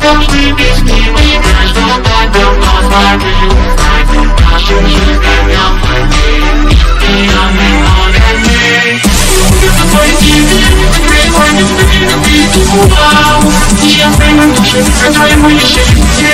Каждый без него, каждый так давно смотрел, смотрел нашу жизнь. Wow, yeah, I'm going to